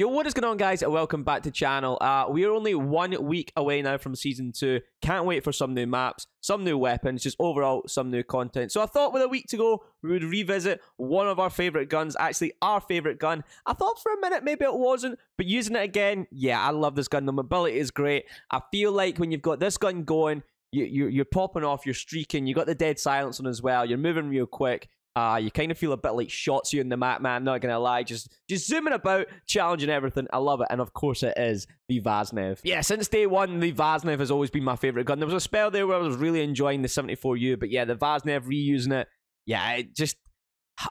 Yo, what is going on, guys? Welcome back to channel. Uh, we are only one week away now from season two. Can't wait for some new maps, some new weapons, just overall some new content. So I thought with a week to go, we would revisit one of our favorite guns, actually our favorite gun. I thought for a minute maybe it wasn't, but using it again, yeah, I love this gun. The mobility is great. I feel like when you've got this gun going, you, you, you're popping off, you're streaking, you got the dead silence on as well, you're moving real quick. Uh, you kind of feel a bit like shots you in the map, man. Not gonna lie, just just zooming about, challenging everything. I love it, and of course it is the Vaznev. Yeah, since day one, the Vaznev has always been my favorite gun. There was a spell there where I was really enjoying the 74U, but yeah, the Vaznev reusing it, yeah, it just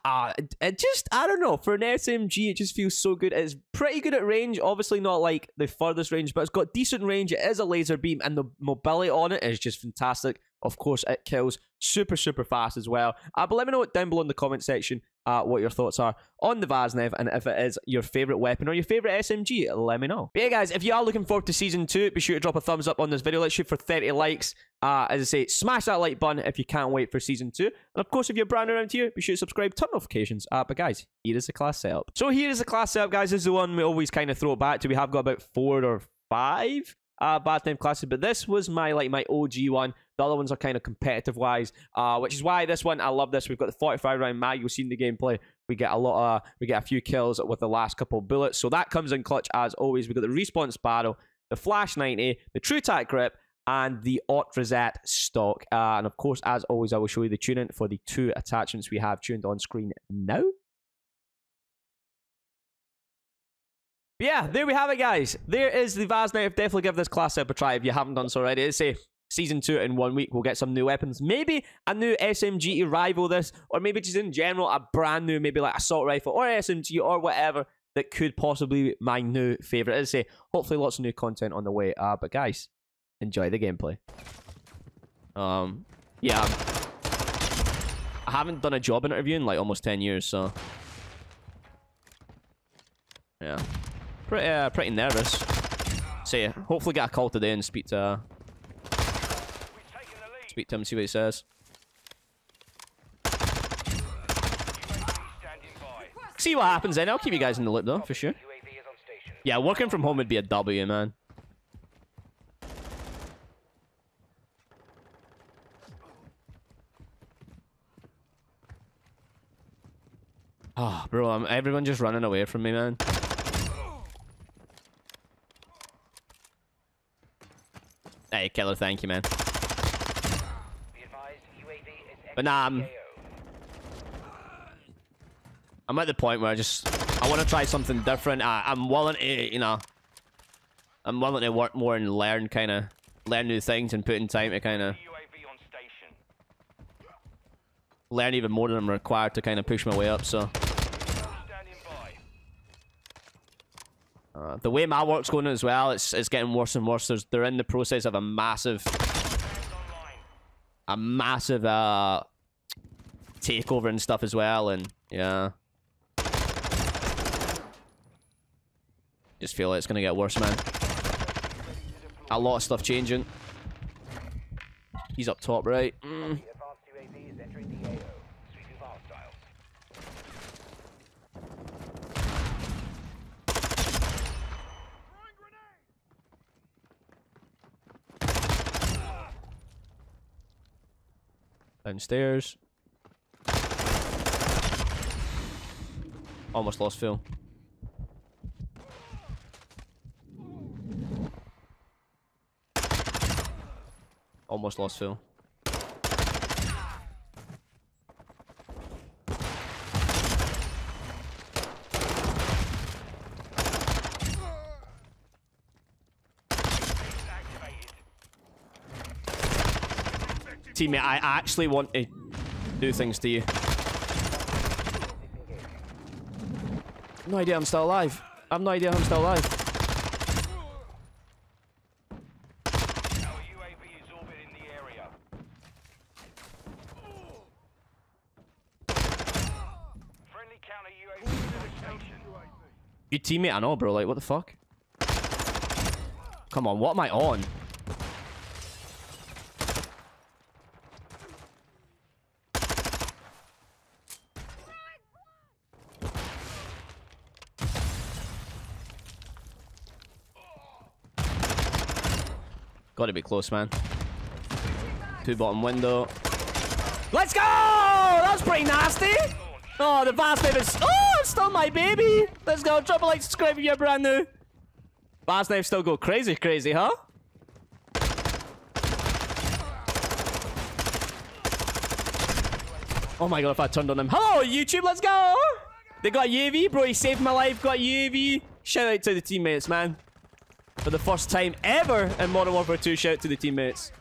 uh, it just I don't know for an SMG it just feels so good. It's pretty good at range, obviously not like the furthest range, but it's got decent range. It is a laser beam, and the mobility on it is just fantastic. Of course, it kills super, super fast as well. Uh, but let me know down below in the comment section uh, what your thoughts are on the Vaznev and if it is your favorite weapon or your favorite SMG, let me know. But yeah, guys, if you are looking forward to Season 2, be sure to drop a thumbs up on this video. Let's shoot for 30 likes. Uh, as I say, smash that like button if you can't wait for Season 2. And of course, if you're brand new around here, be sure to subscribe, turn notifications. Uh, but guys, here is the class setup. So here is the class setup, guys. This is the one we always kind of throw back to. We have got about four or five uh, bad time classes, but this was my like my OG one. The other ones are kind of competitive wise, uh, which is why this one I love this. We've got the 45 round mag. You've seen the gameplay. We get a lot of we get a few kills with the last couple bullets, so that comes in clutch as always. We've got the response barrel, the flash 90, the True-Tac grip, and the Ot Rosette stock. Uh, and of course, as always, I will show you the tuning for the two attachments we have tuned on screen now. yeah, there we have it, guys. There is the Vaznev. Definitely give this class a try if you haven't done so already. Say season two in one week. We'll get some new weapons. Maybe a new SMG to rival this, or maybe just in general a brand new, maybe like assault rifle or SMG or whatever that could possibly be my new favorite. As I say, hopefully lots of new content on the way. Uh, but guys, enjoy the gameplay. Um, yeah, I haven't done a job interview in like almost ten years, so yeah. Pretty, uh, pretty nervous. So yeah, hopefully get a call today and speak to, uh, speak to him, see what he says. See what happens then. I'll keep you guys in the loop though, for sure. Yeah, working from home would be a W, man. Oh, bro, I'm, everyone just running away from me, man. Hey, killer, thank you, man. But nah, I'm... I'm at the point where I just... I want to try something different. I, I'm willing to, you know... I'm willing to work more and learn, kind of... Learn new things and put in time to kind of... Learn even more than I'm required to kind of push my way up, so... Uh, the way my work's going as well, it's it's getting worse and worse. There's, they're in the process of a massive, a massive uh, takeover and stuff as well, and yeah. Just feel like it's gonna get worse, man. A lot of stuff changing. He's up top, right? Downstairs. Almost lost Phil. Almost lost Phil. Teammate, I actually want to do things to you. No idea I'm still alive. I have no idea I'm still alive. Your teammate, I know, bro. Like, what the fuck? Come on, what am I on? Gotta be close, man. Two bottom window. Let's go! That's pretty nasty. Oh, the Vaznev is... Oh, it's still my baby. Let's go. Drop a like, subscribe if you're brand new. Vaznev still go crazy, crazy, huh? Oh my god, if I turned on him. Hello, YouTube, let's go! They got UAV, bro. He saved my life. Got UAV. Shout out to the teammates, man. For the first time ever in Modern Warfare 2, shout out to the teammates.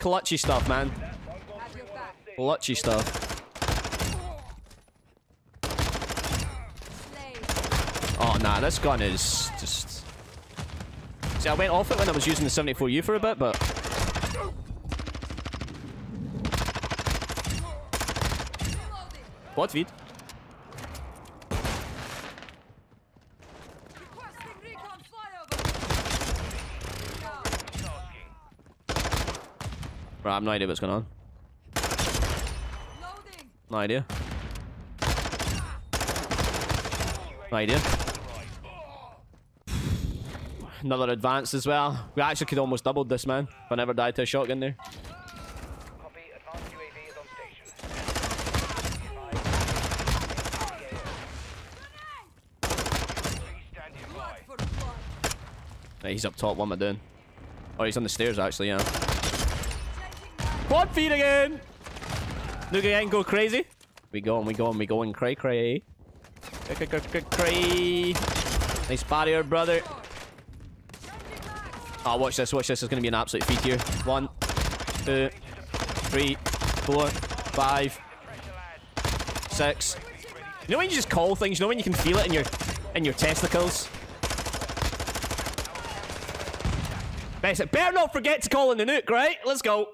Clutchy stuff, man. Clutchy stuff. Oh, nah, this gun is just... See, I went off it when I was using the 74U for a bit, but... Quad feed. I have no idea what's going on. No idea. No idea. Another advance as well. We actually could almost doubled this, man. If I never died to a shotgun there. Right, he's up top. What am I doing? Oh, he's on the stairs, actually, yeah. Quad feed again! Look again, go crazy. We going, we going, we going cray cray. Cray, cray, cray, cray. Nice barrier, brother. Oh, watch this, watch this. It's going to be an absolute feat here. One, two, three, four, five, six. You know when you just call things? You know when you can feel it in your in your testicles? Best, better not forget to call in the nuke, right? Let's go.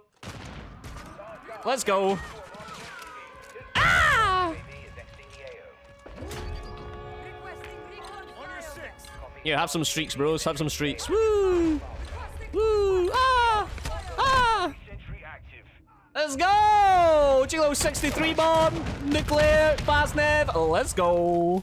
Let's go. Ah! UAV is exiting the AO. Here, have some streaks, bros. Have some streaks. Woo! Woo! Ah! Ah! Let's go! Chilo 63 bomb, nuclear, Vaznev. Let's go.